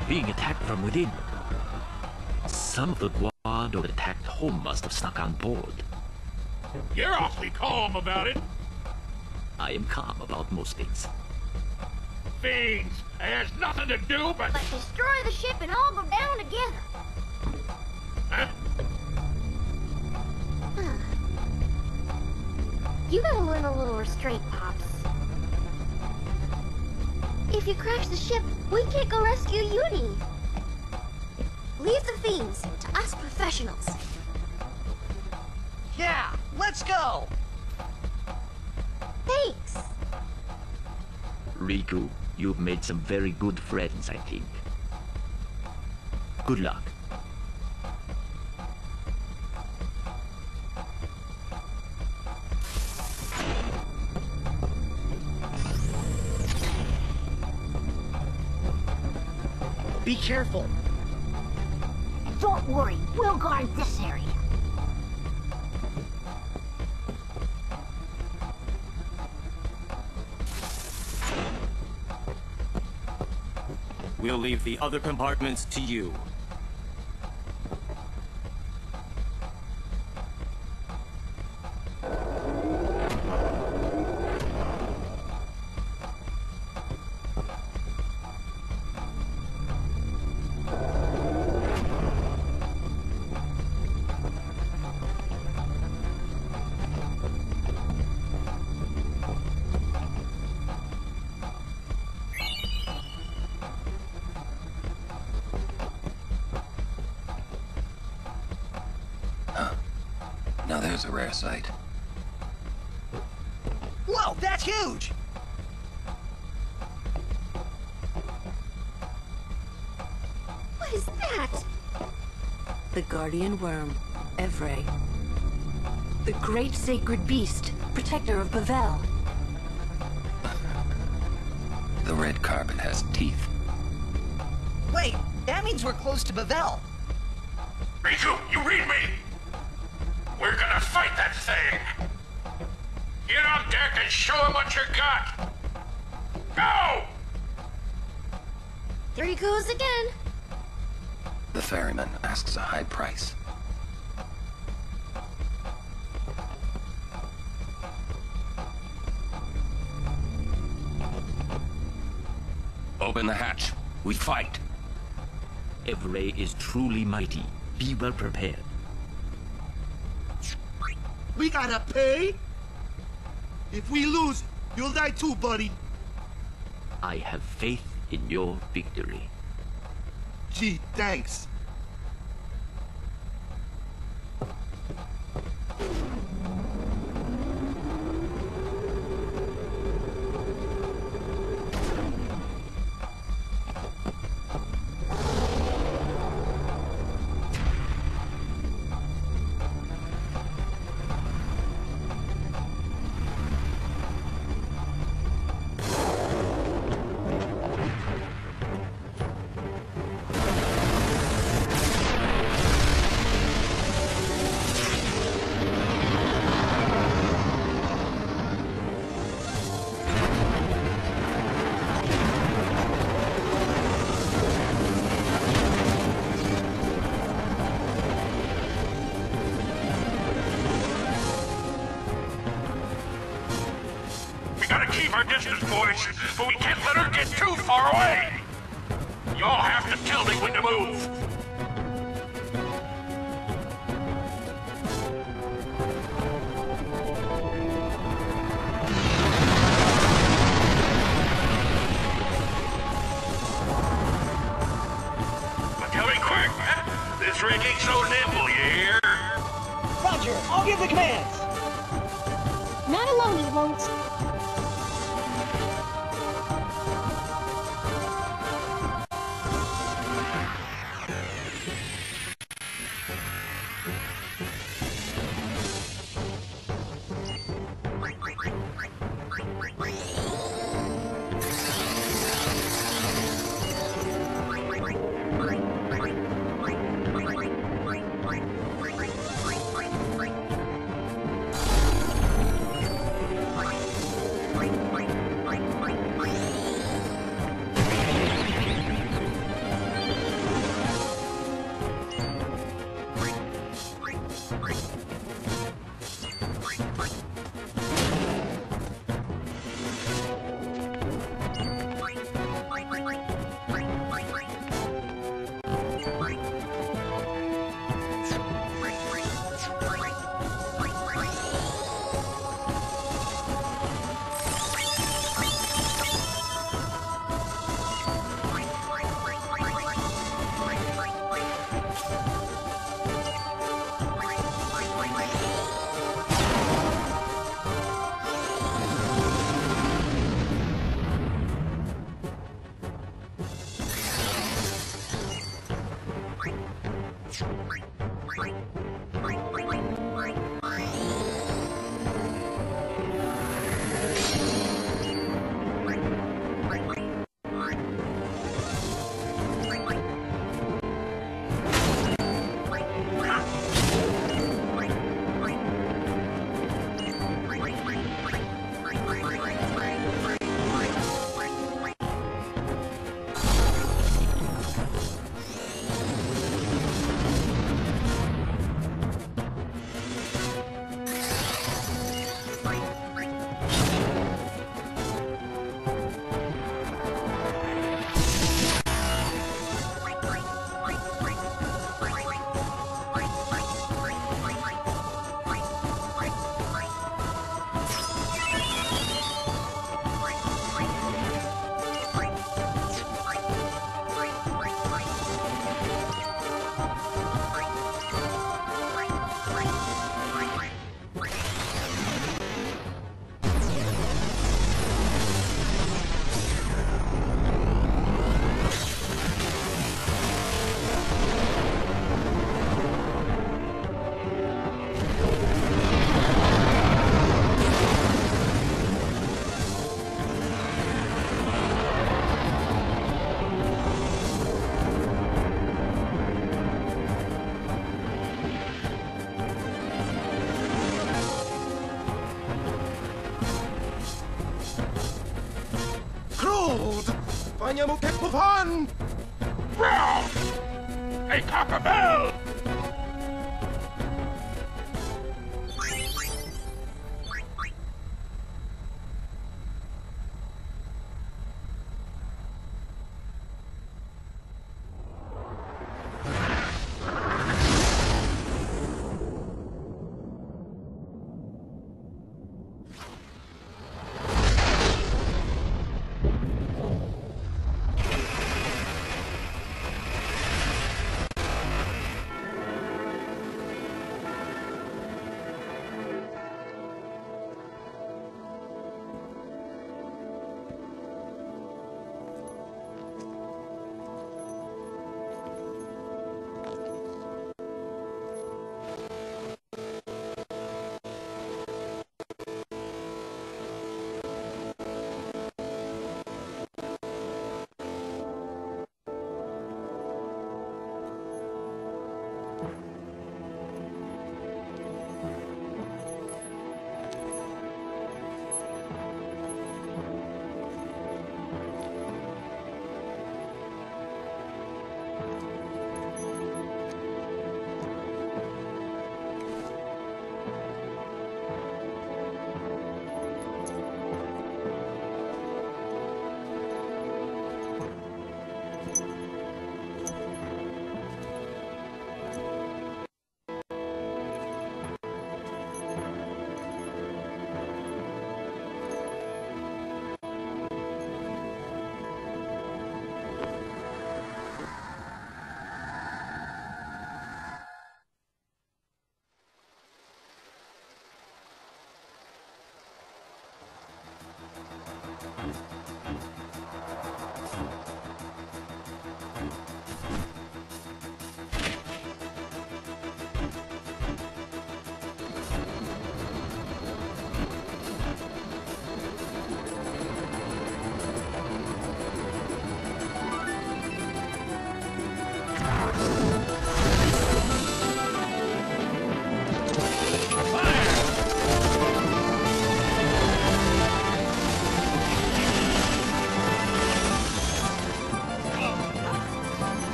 we're being attacked from within. Some of the guard Guado attacked home must have snuck on board. You're awfully calm about it. I am calm about most things. Fiends! It has nothing to do but... Let's destroy the ship and all go down together. Huh? You gotta learn a little restraint, Pops. If you crash the ship, we can't go rescue Yunie. Leave the fiends to us professionals. Yeah, let's go! Thanks. Rikku, you've made some very good friends, I think. Good luck. Careful. Don't worry, we'll guard this area. We'll leave the other compartments to you. Now there's a rare sight. Whoa, that's huge! What is that? The guardian worm, Evrae. The great sacred beast, protector of Bevelle. The red carpet has teeth. Wait, that means we're close to Bevelle. Rikku, you read me! We're gonna fight that thing! Get on deck and show him what you got! Go! Here he goes again. The ferryman asks a high price. Open the hatch. We fight. Evrae is truly mighty. Be well prepared. We gotta pay? If we lose, you'll die too, buddy. I have faith in your victory. Gee, thanks. But we can't let her get too far away! Y'all have to tell me when to move! Wspaniałą pekpowan! Ralph! Hey,